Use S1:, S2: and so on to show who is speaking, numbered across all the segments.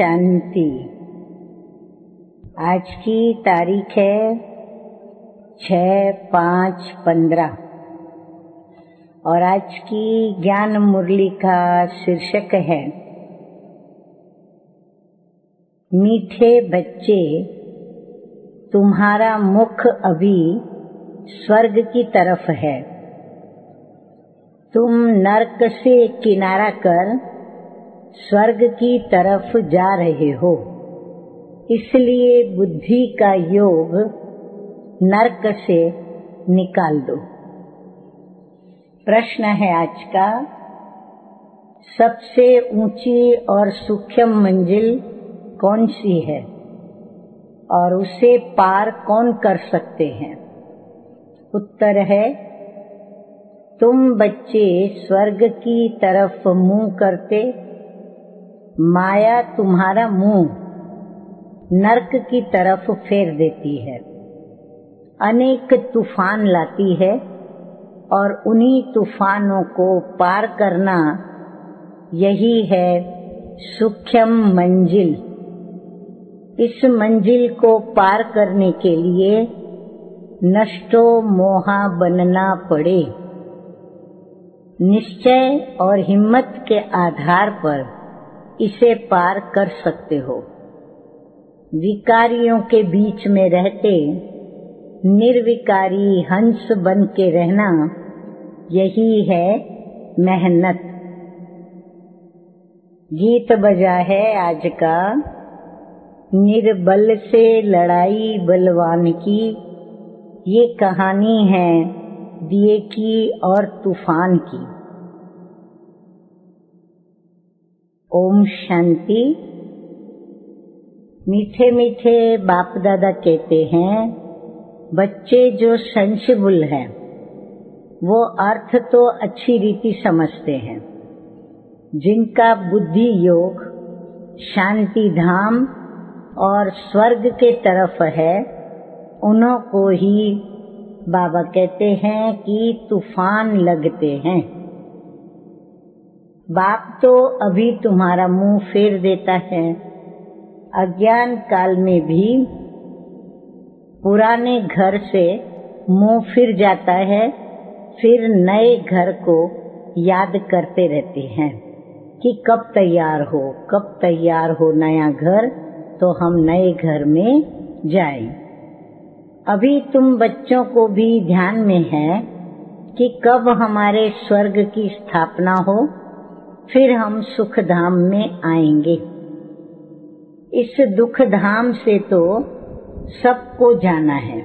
S1: शांति। आज की तारीख है छ पाँच पंद्रह। और आज की ज्ञान मुरली का शीर्षक है, मीठे बच्चे, तुम्हारा मुख अभी स्वर्ग की तरफ़ है। तुम नरक से किनारा कर स्वर्ग की तरफ़ जा रहे हो। इसलिए बुद्धि का योग नरक से निकाल दो। प्रश्न है आज का, सबसे ऊँची और सूक्ष्म मंजिल कौन सी है? और उसे पार कौन कर सकते हैं? उत्तर है, तुम बच्चे स्वर्ग की तरफ़ मुँह करते माया तुम्हारा मुँह नरक की तरफ़ फेर देती है। अनेक तूफ़ान लाती है और उन्हीं तूफानों को पार करना यही है सूक्ष्म मंजिल। इस मंजिल को पार करने के लिए नष्टो मोहा बनना पड़े। निश्चय और हिम्मत के आधार पर इसे पार कर सकते हो। विकारियों के बीच में रहते, निर्विकारी हंस बन के रहना, यही है मेहनत। गीत बजा है आज का, निर्बल से लड़ाई बलवान की। ये कहानी है दिए की और तूफ़ान की। ओम शांति। मीठे मीठे बाप दादा कहते हैं, बच्चे जो सेंसिबल हैं, वो अर्थ तो अच्छी रीति समझते हैं। जिनका बुद्धि योग, शांति धाम और स्वर्ग के तरफ़ है उन्हों को ही बाबा कहते हैं कि तूफ़ान लगते हैं। बाप तो अभी तुम्हारा मुँह फेर देता है। अज्ञान काल में भी पुराने घर से मुँह फिर जाता है, फिर नए घर को याद करते रहते हैं कि कब तैयार हो, कब तैयार हो नया घर तो हम नए घर में जाए। अभी तुम बच्चों को भी ध्यान में है कि कब हमारे स्वर्ग की स्थापना हो फिर हम सुख धाम में आएँगे। इस दुख धाम से तो सबको जाना है।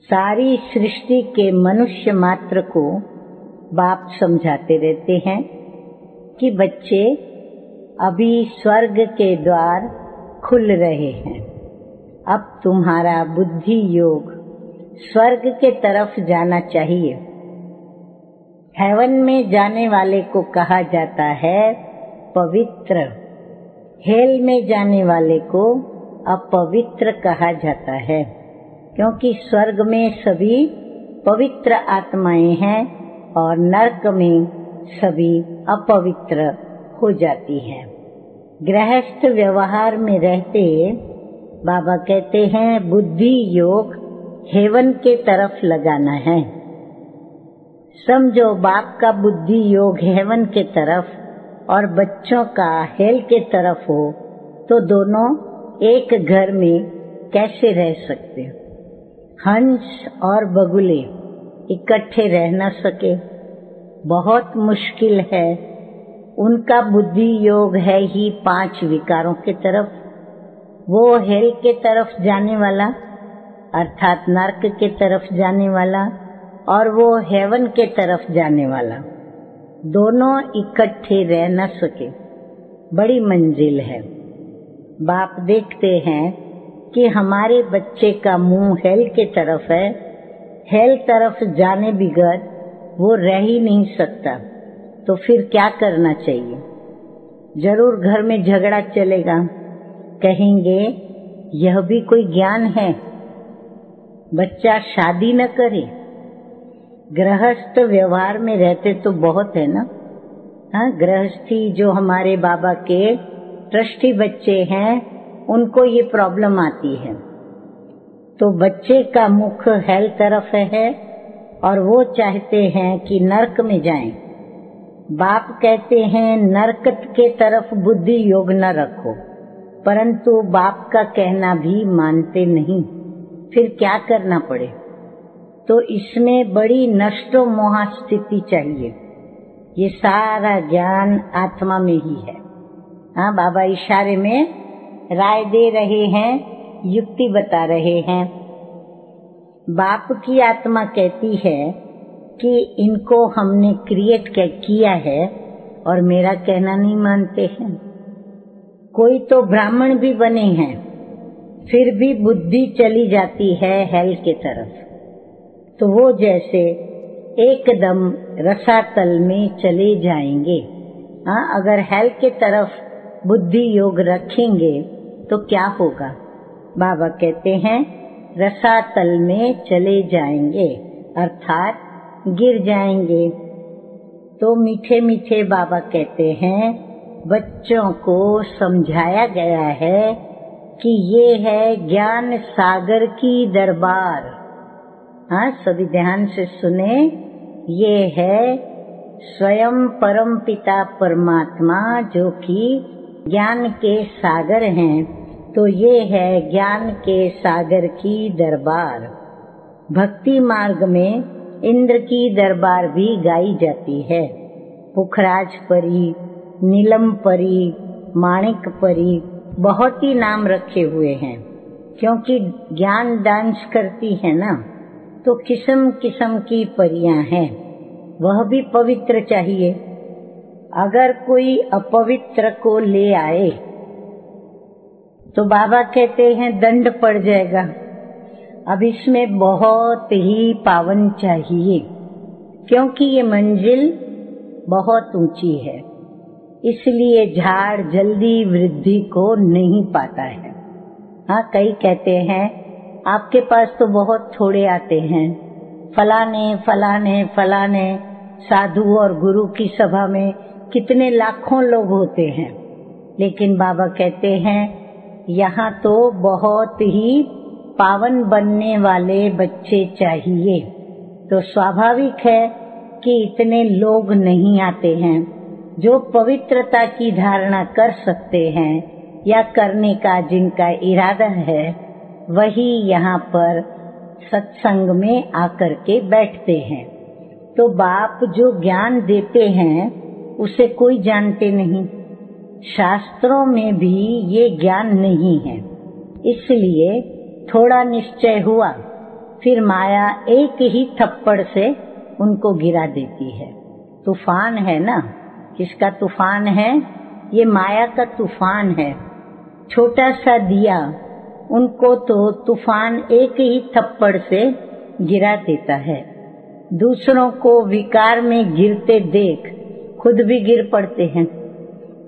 S1: सारी सृष्टि के मनुष्य मात्र को बाप समझाते रहते हैं कि बच्चे अभी स्वर्ग के द्वार खुल रहे हैं। अब तुम्हारा बुद्धि योग स्वर्ग के तरफ़ जाना चाहिए। हेवन में जाने वाले को कहा जाता है पवित्र। हेल में जाने वाले को अपवित्र कहा जाता है, क्योंकि स्वर्ग में सभी पवित्र आत्माएँ हैं और नरक में सभी अपवित्र हो जाती हैं। गृहस्थ व्यवहार में रहते बाबा कहते हैं, बुद्धि योग हेवन के तरफ़ लगाना है। समझो बाप का बुद्धि योग हेवन के तरफ़ और बच्चों का हेल के तरफ़ हो तो दोनों एक घर में कैसे रह सकते? हंस और बगुले इकट्ठे रह न सके। बहुत मुश्किल है। उनका बुद्धि योग है ही पाँच विकारों के तरफ़। वो हेल के तरफ़ जाने वाला, अर्थात नर्क के तरफ़ जाने वाला और वो हेवन के तरफ़ जाने वाला। दोनों इकट्ठे रह न सके। बड़ी मंजिल है। बाप देखते हैं कि हमारे बच्चे का मुँह हेल के तरफ़ है। हेल तरफ़ जाने बिगड़ वो रह ही नहीं सकता। तो फिर क्या करना चाहिए? ज़रूर घर में झगड़ा चलेगा। कहेंगे, यह भी कोई ज्ञान है। बच्चा शादी न करे। गृहस्थ व्यवहार में रहते तो बहुत है ना? हाँ गृहस्थी जो हमारे बाबा के ट्रस्टी बच्चे हैं, उनको ये प्रॉब्लम आती है। तो बच्चे का मुख हेल तरफ़ है और वो चाहते हैं कि नरक में जाएँ। बाप कहते हैं नरक के तरफ़ बुद्धि योग न रखो। परंतु बाप का कहना भी मानते नहीं। फिर क्या करना पड़े? तो इसमें बड़ी नष्टो मोहा स्थिति चाहिए। ये सारा ज्ञान आत्मा में ही है। हाँ बाबा इशारे में राय दे रहे हैं, युक्ति बता रहे हैं। बाप की आत्मा कहती है कि इनको हमने क्रिएट किया है और मेरा कहना नहीं मानते हैं। कोई तो ब्राह्मण भी बने हैं, फिर भी बुद्धि चली जाती है हेल के तरफ़। तो वो जैसे एकदम रसातल में चले जाएँगे। हाँ अगर हेल के तरफ़ बुद्धि योग रखेंगे तो क्या होगा? बाबा कहते हैं, रसातल में चले जाएँगे, अर्थात गिर जाएँगे। तो मीठे मीठे बाबा कहते हैं, बच्चों को समझाया गया है कि ये है ज्ञान सागर की दरबार। हाँ सभी ध्यान से सुने। ये है स्वयं परम पिता परमात्मा जो कि ज्ञान के सागर हैं। तो ये है ज्ञान के सागर की दरबार। भक्ति मार्ग में इंद्र की दरबार भी गाई जाती है। पुखराज परी, नीलम परी, माणिक परी, बहुत ही नाम रखे हुए हैं। क्योंकि ज्ञान डांस करती है ना। तो किस्म किस्म की परियाँ हैं, वह भी पवित्र चाहिए। अगर कोई अपवित्र को ले आए तो बाबा कहते हैं, दंड पड़ जाएगा। अब इसमें बहुत ही पावन चाहिए, क्योंकि ये मंजिल बहुत ऊँची है। इसलिए झाड़ जल्दी वृद्धि को नहीं पाता है। हाँ कई कहते हैं आपके पास तो बहुत थोड़े आते हैं। फलाने फलाने फलाने, साधु और गुरु की सभा में कितने लाखों लोग होते हैं। लेकिन बाबा कहते हैं, यहाँ तो बहुत ही पावन बनने वाले बच्चे चाहिए। तो स्वाभाविक है कि इतने लोग नहीं आते हैं, जो पवित्रता की धारणा कर सकते हैं या करने का जिनका इरादा है। वही यहाँ पर सत्संग में आकर के बैठते हैं। तो बाप जो ज्ञान देते हैं, उसे कोई जानते नहीं। शास्त्रों में भी ये ज्ञान नहीं है। इसलिए थोड़ा निश्चय हुआ, फिर माया एक ही थप्पड़ से उनको गिरा देती है। तूफ़ान है ना? किसका तूफ़ान है? ये माया का तूफ़ान है। छोटा सा दिया उनको तो तूफ़ान एक ही थप्पड़ से गिरा देता है। दूसरों को विकार में गिरते देख खुद भी गिर पड़ते हैं।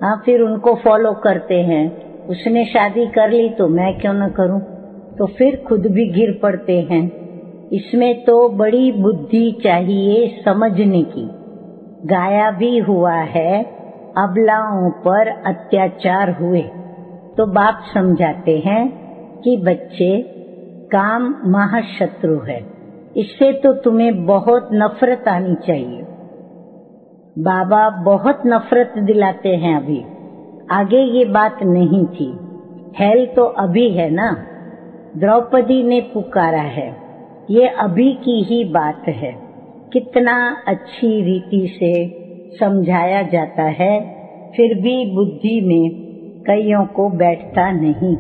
S1: हाँ फिर उनको फॉलो करते हैं। उसने शादी कर ली तो मैं क्यों न करूँ? तो फिर खुद भी गिर पड़ते हैं। इसमें तो बड़ी बुद्धि चाहिए समझने की। गाया भी हुआ है, अबलाओं पर अत्याचार हुए। तो बाप समझाते हैं कि बच्चे काम महाशत्रु है। इससे तो तुम्हें बहुत नफरत आनी चाहिए। बाबा बहुत नफरत दिलाते हैं अभी। आगे ये बात नहीं थी। हेल तो अभी है ना? द्रौपदी ने पुकारा है। ये अभी की ही बात है। कितना अच्छी रीति से समझाया जाता है, फिर भी बुद्धि में कईयों को बैठता नहीं।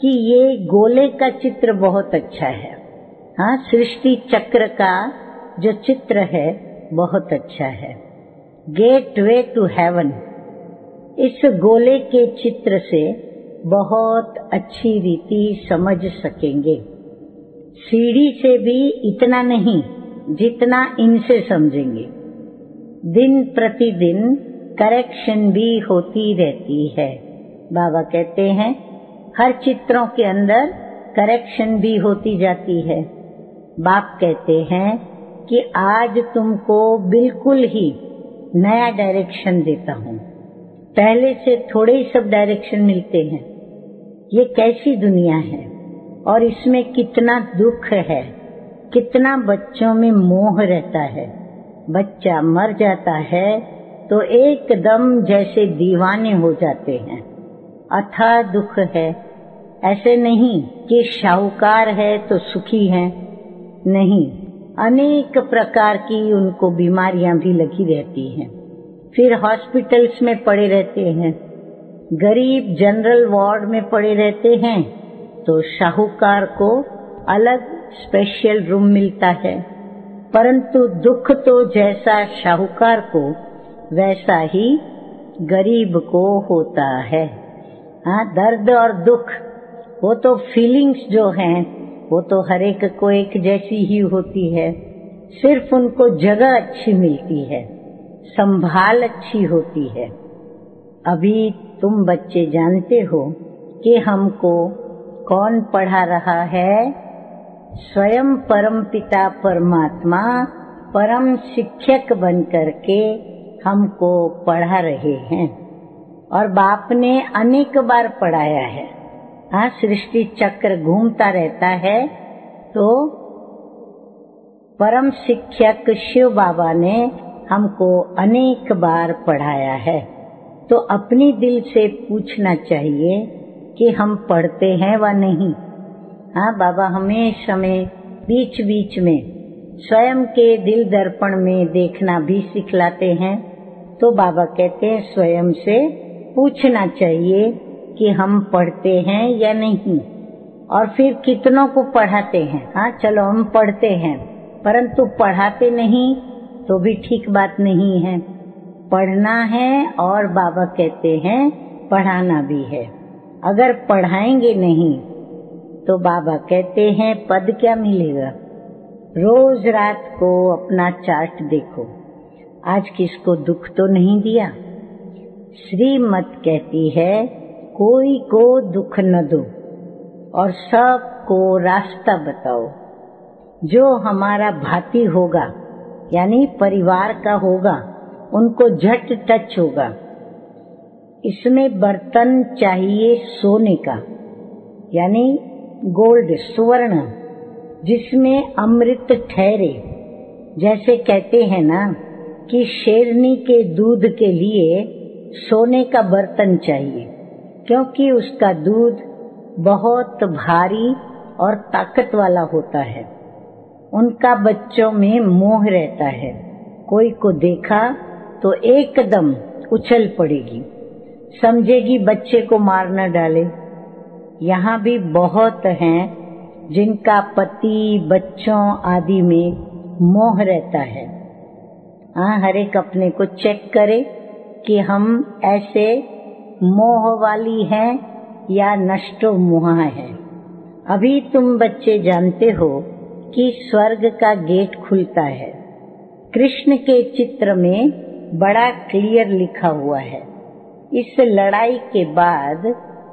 S1: कि ये गोले का चित्र बहुत अच्छा है। हाँ सृष्टि चक्र का जो चित्र है, बहुत अच्छा है। गेट वे टू हेवन इस गोले के चित्र से बहुत अच्छी रीति समझ सकेंगे। सीढ़ी से भी इतना नहीं, जितना इनसे समझेंगे। दिन प्रतिदिन करेक्शन भी होती रहती है। बाबा कहते हैं हर चित्रों के अंदर करेक्शन भी होती जाती है। बाप कहते हैं कि आज तुमको बिल्कुल ही नया डायरेक्शन देता हूँ। पहले से थोड़े ही सब डायरेक्शन मिलते हैं। ये कैसी दुनिया है? और इसमें कितना दुख है? कितना बच्चों में मोह रहता है? बच्चा मर जाता है तो एकदम जैसे दीवाने हो जाते हैं। अथा दुख है ऐसे नहीं कि शाहूकार है तो सुखी है। नहीं, अनेक प्रकार की उनको बीमारियाँ भी लगी रहती हैं। फिर हॉस्पिटल्स में पड़े रहते हैं। गरीब जनरल वार्ड में पड़े रहते हैं तो शाहूकार को अलग स्पेशल रूम मिलता है। परंतु दुख तो जैसा शाहूकार को, वैसा ही गरीब को होता है। हाँ दर्द और दुख वो तो फीलिंग्स जो हैं, वो तो हर एक को एक जैसी ही होती है। सिर्फ़ उनको जगह अच्छी मिलती है, संभाल अच्छी होती है। अभी तुम बच्चे जानते हो कि हमको कौन पढ़ा रहा है? स्वयं परम पिता परमात्मा, परम शिक्षक बन करके हमको पढ़ा रहे हैं। और बाप ने अनेक बार पढ़ाया है। हाँ सृष्टि चक्र घूमता रहता है तो परम शिक्षक शिव बाबा ने हमको अनेक बार पढ़ाया है। तो अपनी दिल से पूछना चाहिए कि हम पढ़ते हैं व नहीं। हाँ बाबा हमेशा में बीच बीच में, स्वयं के दिल दर्पण में देखना भी सिखलाते हैं। तो बाबा कहते हैं, स्वयं से पूछना चाहिए कि हम पढ़ते हैं या नहीं, और फिर कितनों को पढ़ाते हैं। हाँ चलो हम पढ़ते हैं, परंतु पढ़ाते नहीं तो भी ठीक बात नहीं है। पढ़ना है और बाबा कहते हैं पढ़ाना भी है। अगर पढ़ाएँगे नहीं तो बाबा कहते हैं पद क्या मिलेगा? रोज रात को अपना चार्ट देखो। आज किसको दुख तो नहीं दिया? श्रीमत कहती है कोई को दुख न दो और सबको रास्ता बताओ। जो हमारा भाती होगा, यानी परिवार का होगा, उनको झट टच होगा। इसमें बर्तन चाहिए सोने का, यानी गोल्ड, सुवर्ण, जिसमें अमृत ठहरे। जैसे कहते हैं ना कि शेरनी के दूध के लिए सोने का बर्तन चाहिए। क्योंकि उसका दूध बहुत भारी और ताकत वाला होता है। उनका बच्चों में मोह रहता है। कोई को देखा तो एकदम उछल पड़ेगी। समझेगी बच्चे को मार न डाले। यहाँ भी बहुत हैं जिनका पति, बच्चों आदि में मोह रहता है। हाँ हर एक अपने को चेक करे कि हम ऐसे मोह वाली हैं या नष्टो मोह है। अभी तुम बच्चे जानते हो कि स्वर्ग का गेट खुलता है। कृष्ण के चित्र में बड़ा क्लियर लिखा हुआ है। इस लड़ाई के बाद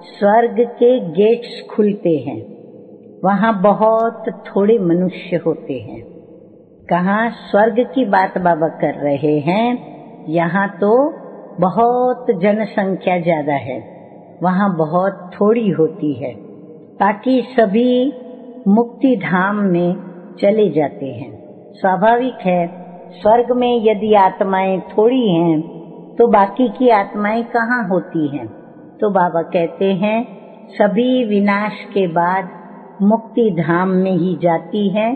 S1: स्वर्ग के गेट्स खुलते हैं। वहाँ बहुत थोड़े मनुष्य होते हैं। कहा स्वर्ग की बात बाबा कर रहे हैं, यहाँ तो बहुत जनसंख्या ज़्यादा है, वहाँ बहुत थोड़ी होती है, ताकि सभी मुक्ति धाम में चले जाते हैं। स्वाभाविक है, स्वर्ग में यदि आत्माएँ थोड़ी हैं तो बाकी की आत्माएँ कहाँ होती हैं? तो बाबा कहते हैं, सभी विनाश के बाद मुक्ति धाम में ही जाती हैं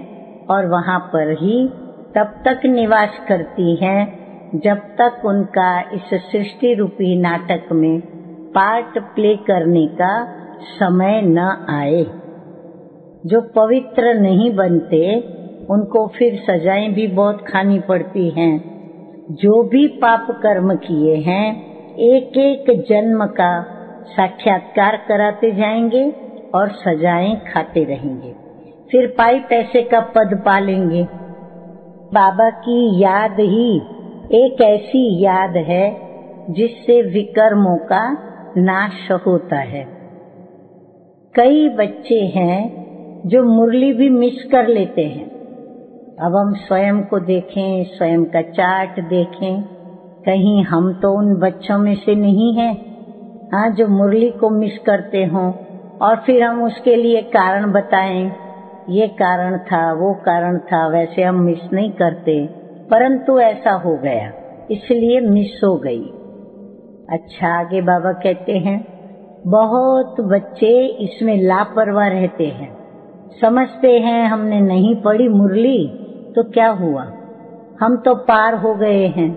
S1: और वहाँ पर ही तब तक निवास करती हैं जब तक उनका इस सृष्टि रूपी नाटक में पार्ट प्ले करने का समय न आए, जो पवित्र नहीं बनते, उनको फिर सजाएँ भी बहुत खानी पड़ती हैं। जो भी पाप कर्म किए हैं एक एक जन्म का साक्षात्कार कराते जाएँगे और सजाएँ खाते रहेंगे। फिर पाई पैसे का पद पालेंगे। बाबा की याद ही एक ऐसी याद है जिससे विकर्मों का नाश होता है। कई बच्चे हैं जो मुरली भी मिस कर लेते हैं। अब हम स्वयं को देखें, स्वयं का चार्ट देखें, कहीं हम तो उन बच्चों में से नहीं हैं हाँ जो मुरली को मिस करते हों, और फिर हम उसके लिए कारण बताएँ, ये कारण था, वो कारण था, वैसे हम मिस नहीं करते। परंतु ऐसा हो गया, इसलिए मिस हो गई। अच्छा आगे बाबा कहते हैं, बहुत बच्चे इसमें लापरवाह रहते हैं। समझते हैं, हमने नहीं पढ़ी मुरली तो क्या हुआ? हम तो पार हो गए हैं।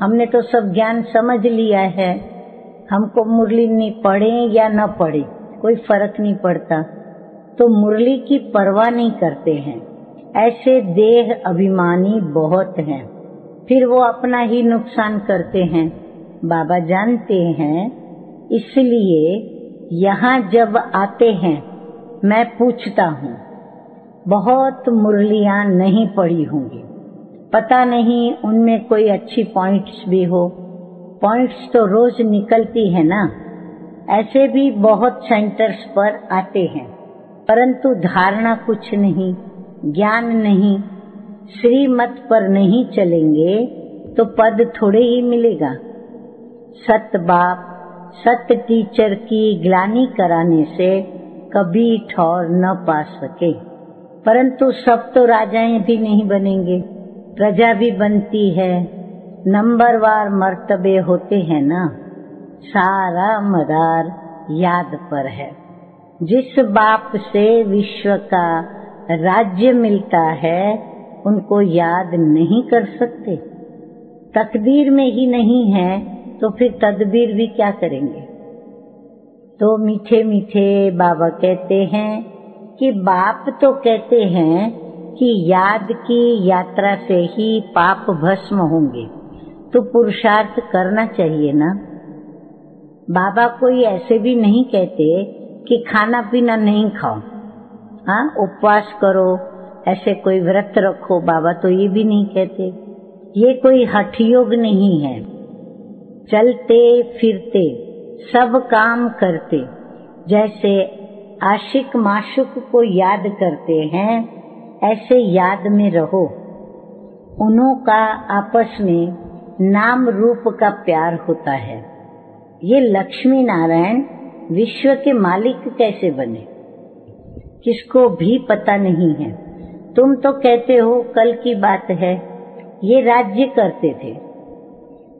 S1: हमने तो सब ज्ञान समझ लिया है। हमको मुरली नहीं पढ़े या न पढ़े, कोई फ़र्क नहीं पड़ता। तो मुरली की परवाह नहीं करते हैं। ऐसे देह अभिमानी बहुत हैं। फिर वो अपना ही नुकसान करते हैं। बाबा जानते हैं, इसलिए यहाँ जब आते हैं, मैं पूछता हूँ, बहुत मुरलियाँ नहीं पढ़ी होंगी। पता नहीं उनमें कोई अच्छी पॉइंट्स भी हो। पॉइंट्स तो रोज निकलती है ना। ऐसे भी बहुत सेंटर्स पर आते हैं, परंतु धारणा कुछ नहीं। ज्ञान नहीं, श्रीमत पर नहीं चलेंगे तो पद थोड़े ही मिलेगा। सत बाप, सत टीचर की ग्लानी कराने से कभी ठौर न पा सके। परंतु सब तो राजाएँ भी नहीं बनेंगे। प्रजा भी बनती है। नंबरवार मर्तबे होते हैं ना। सारा मदार याद पर है। जिस बाप से विश्व का राज्य मिलता है, उनको याद नहीं कर सकते। तकदीर में ही नहीं है तो फिर तदबीर भी क्या करेंगे? तो मीठे मीठे बाबा कहते हैं कि बाप तो कहते हैं कि याद की यात्रा से ही पाप भस्म होंगे। तो पुरुषार्थ करना चाहिए ना? बाबा कोई ऐसे भी नहीं कहते कि खाना पीना नहीं खाओ। हाँ? उपवास करो, ऐसे कोई व्रत रखो, बाबा तो ये भी नहीं कहते। ये कोई हठ योग नहीं है। चलते, फिरते, सब काम करते। जैसे आशिक माशुक को याद करते हैं, ऐसे याद में रहो। उन्हों का आपस में नाम रूप का प्यार होता है। ये लक्ष्मी नारायण विश्व के मालिक कैसे बने? किसको भी पता नहीं है। तुम तो कहते हो, कल की बात है, ये राज्य करते थे।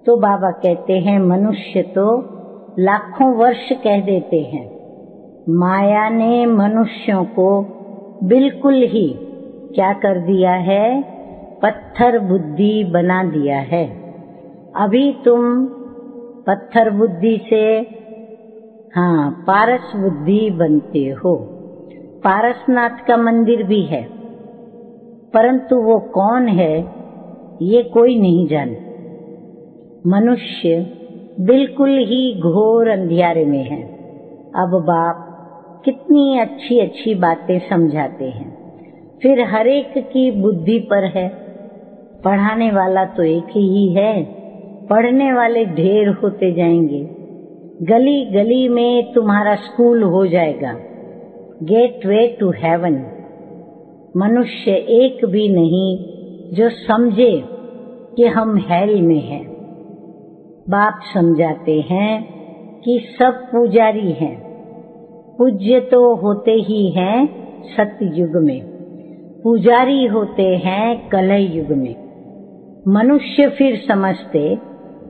S1: तो बाबा कहते हैं, मनुष्य तो लाखों वर्ष कह देते हैं। माया ने मनुष्यों को बिल्कुल ही क्या कर दिया है? पत्थर बुद्धि बना दिया है। अभी तुम पत्थर बुद्धि से हाँ पारस बुद्धि बनते हो। पारसनाथ का मंदिर भी है। परंतु वो कौन है, ये कोई नहीं जानता मनुष्य बिल्कुल ही घोर अंधियारे में है। अब बाप कितनी अच्छी अच्छी बातें समझाते हैं। फिर हरेक की बुद्धि पर है। पढ़ाने वाला तो एक ही है। पढ़ने वाले ढेर होते जाएँगे। गली गली में तुम्हारा स्कूल हो जाएगा। गेट वे टू हेवन मनुष्य एक भी नहीं जो समझे कि हम हेल में हैं। बाप समझाते हैं कि सब पुजारी हैं। पूज्य तो होते ही हैं युग में। पुजारी होते हैं कलय युग में। मनुष्य फिर समझते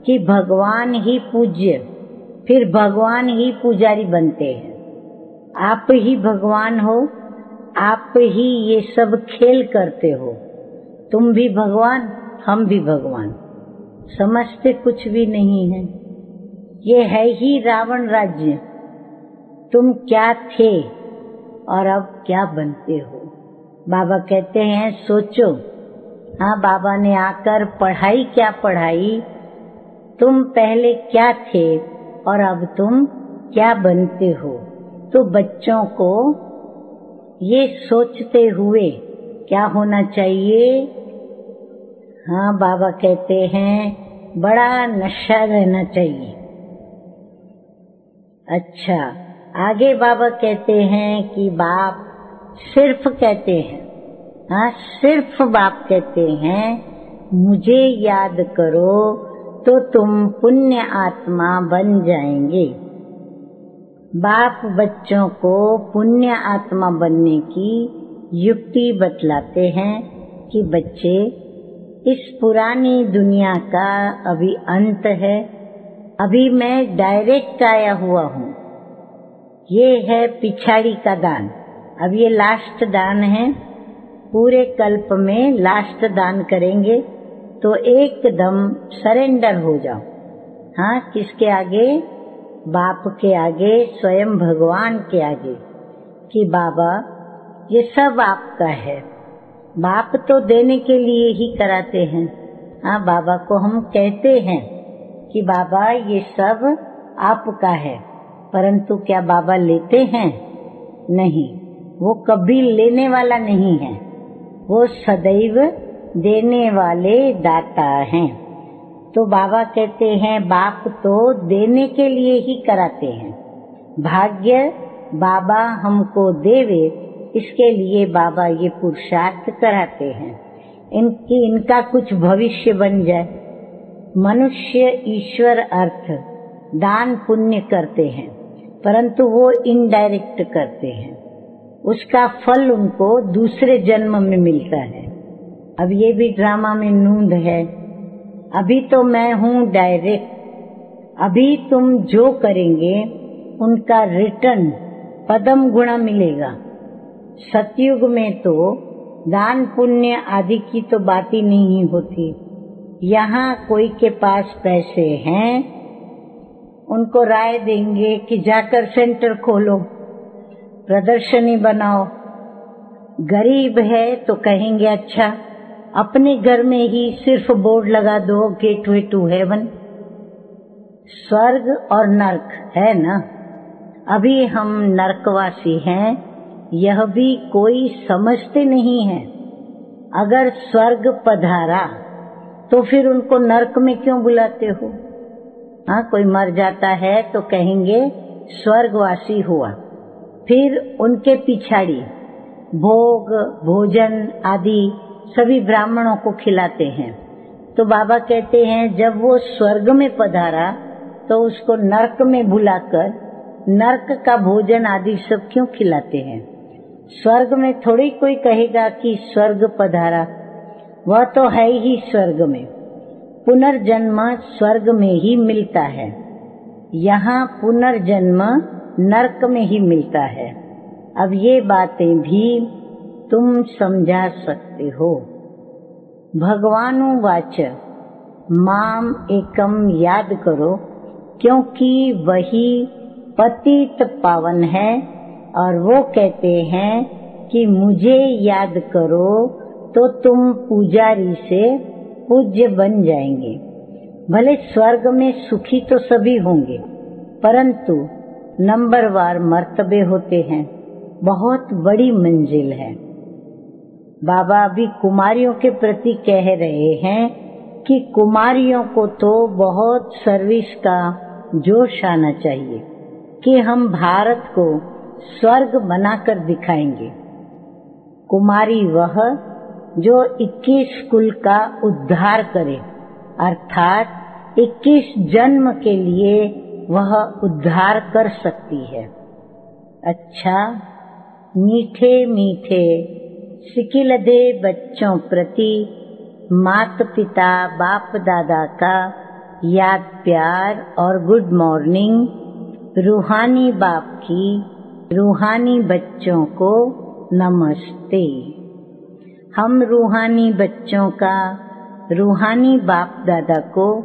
S1: कि भगवान ही पूज्य, फिर भगवान ही पुजारी बनते हैं। आप ही भगवान हो, आप ही ये सब खेल करते हो। तुम भी भगवान, हम भी भगवान। समझते कुछ भी नहीं है। ये है ही रावण राज्य। तुम क्या थे और अब क्या बनते हो? बाबा कहते हैं, सोचो। हाँ बाबा ने आकर पढ़ाई क्या पढ़ाई? तुम पहले क्या थे और अब तुम क्या बनते हो? तो बच्चों को ये सोचते हुए क्या होना चाहिए? हाँ बाबा कहते हैं, बड़ा नशा रहना चाहिए। अच्छा आगे बाबा कहते हैं कि बाप सिर्फ़ कहते हैं। हाँ सिर्फ़ बाप कहते हैं, मुझे याद करो तो तुम पुण्य आत्मा बन जाएँगे। बाप बच्चों को पुण्य आत्मा बनने की युक्ति बतलाते हैं कि बच्चे, इस पुरानी दुनिया का अभी अंत है, अभी मैं डायरेक्ट आया हुआ हूँ। ये है पिछाड़ी का दान। अब ये लास्ट दान है। पूरे कल्प में लास्ट दान करेंगे तो एकदम सरेंडर हो जाओ। हाँ किसके आगे? बाप के आगे, स्वयं भगवान के आगे, कि बाबा, ये सब आपका है। बाप तो देने के लिए ही कराते हैं। हाँ बाबा को हम कहते हैं कि बाबा, ये सब आपका है, परंतु क्या बाबा लेते हैं? नहीं, वो कभी लेने वाला नहीं है। वो सदैव देने वाले दाता हैं। तो बाबा कहते हैं, बाप तो देने के लिए ही कराते हैं। भाग्य बाबा हमको देवे, इसके लिए बाबा ये पुरुषार्थ कराते हैं। इनकी इनका कुछ भविष्य बन जाए। मनुष्य ईश्वर अर्थ, दान पुण्य करते हैं, परंतु वो इनडायरेक्ट करते हैं। उसका फल उनको दूसरे जन्म में मिलता है। अब ये भी ड्रामा में नूंद है। अभी तो मैं हूँ डायरेक्ट अभी तुम जो करेंगे, उनका रिटर्न पदम गुणा मिलेगा। सतयुग में तो दान पुण्य आदि की तो बात ही नहीं होती। यहाँ कोई के पास पैसे हैं, उनको राय देंगे कि जाकर सेंटर खोलो, प्रदर्शनी बनाओ। गरीब है तो कहेंगे अच्छा अपने घर में ही सिर्फ़ बोर्ड लगा दो गेट वे टू हेवन। स्वर्ग और नरक, है ना? अभी हम नरकवासी हैं, यह भी कोई समझते नहीं है। अगर स्वर्ग पधारा तो फिर उनको नरक में क्यों बुलाते हो? हाँ कोई मर जाता है तो कहेंगे, स्वर्गवासी हुआ। फिर उनके पिछाड़ी, भोग, भोजन आदि सभी ब्राह्मणों को खिलाते हैं। तो बाबा कहते हैं, जब वो स्वर्ग में पधारा तो उसको नरक में बुलाकर, नरक का भोजन आदि सब क्यों खिलाते हैं? स्वर्ग में थोड़ी कोई कहेगा कि स्वर्ग पधारा। वह तो है ही स्वर्ग में। पुनर्जन्म स्वर्ग में ही मिलता है। यहाँ पुनर्जन्म नरक में ही मिलता है। अब ये बातें भी तुम समझा सकते हो। भगवानुवाच, माम एकम याद करो, क्योंकि वही पतित पावन है और वो कहते हैं कि मुझे याद करो तो तुम पुजारी से पूज्य बन जाएँगे। भले स्वर्ग में सुखी तो सभी होंगे, परंतु नंबरवार मर्तबे होते हैं। बहुत बड़ी मंजिल है। बाबा अभी कुमारियों के प्रति कह रहे हैं कि कुमारियों को तो बहुत सर्विस का जोश आना चाहिए, कि हम भारत को स्वर्ग बनाकर दिखाएँगे। कुमारी वह जो 21 कुल का उद्धार करे, अर्थात 21 जन्म के लिए वह उद्धार कर सकती है। अच्छा मीठे मीठे सिकिल दे बच्चों प्रति मात पिता बाप दादा का याद, प्यार और गुड मॉर्निंग। रूहानी बाप की, रूहानी बच्चों को नमस्ते। हम रूहानी बच्चों का, रूहानी बाप दादा को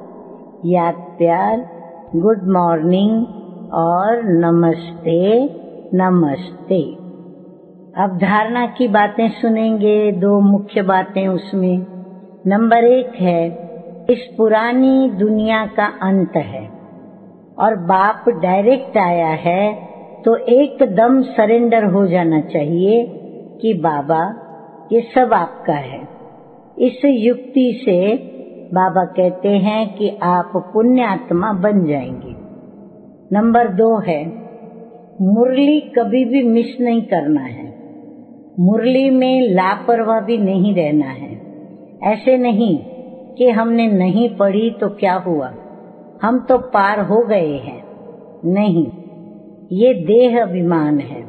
S1: याद, प्यार, गुड मॉर्निंग और नमस्ते नमस्ते। अब धारणा की बातें सुनेंगे, दो मुख्य बातें उसमें। नंबर एक है, इस पुरानी दुनिया का अंत है, और बाप डायरेक्ट आया है तो एकदम सरेंडर हो जाना चाहिए कि बाबा, ये सब आपका है। इस युक्ति से बाबा कहते हैं कि आप पुण्य आत्मा बन जाएँगे। नंबर दो है, मुरली कभी भी मिस नहीं करना है। मुरली में लापरवाह भी नहीं रहना है। ऐसे नहीं कि हमने नहीं पढ़ी तो क्या हुआ? हम तो पार हो गए हैं। नहीं, ये देह अभिमान है।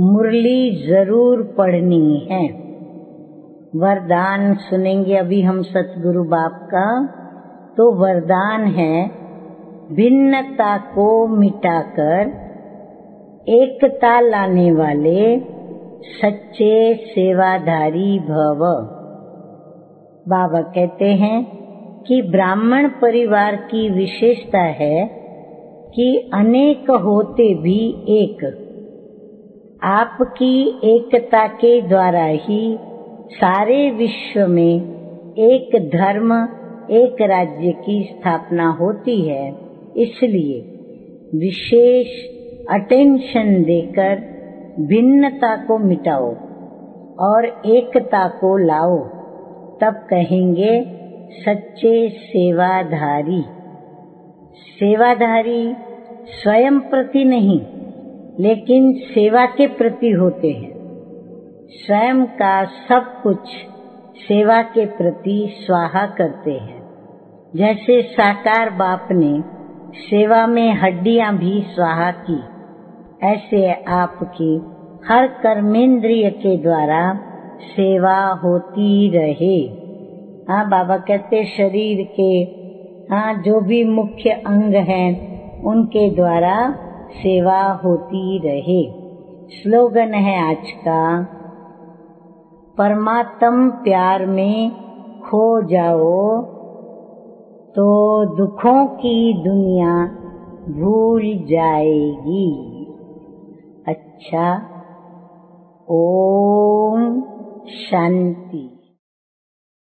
S1: मुरली ज़रूर पढ़नी है। वरदान सुनेंगे अभी हम सतगुरु बाप का। तो वरदान है, भिन्नता को मिटाकर एकता लाने वाले सच्चे सेवाधारी भव। बाबा कहते हैं कि ब्राह्मण परिवार की विशेषता है कि अनेक होते भी एक। आपकी एकता के द्वारा ही सारे विश्व में एक धर्म, एक राज्य की स्थापना होती है। इसलिए विशेष अटेंशन देकर भिन्नता को मिटाओ और एकता को लाओ, तब कहेंगे, सच्चे सेवाधारी। सेवाधारी स्वयं प्रति नहीं, लेकिन सेवा के प्रति होते हैं। स्वयं का सब कुछ सेवा के प्रति स्वाहा करते हैं। जैसे साकार बाप ने सेवा में हड्डियाँ भी स्वाहा की। ऐसे आपकी हर कर्मेंद्रिय के द्वारा सेवा होती रहे। हाँ बाबा कहते शरीर के हाँ जो भी मुख्य अंग हैं, उनके द्वारा सेवा होती रहे। स्लोगन है आज का, परमात्म प्यार में खो जाओ तो दुखों की दुनिया भूल जाएगी। अच्छा ओम शांति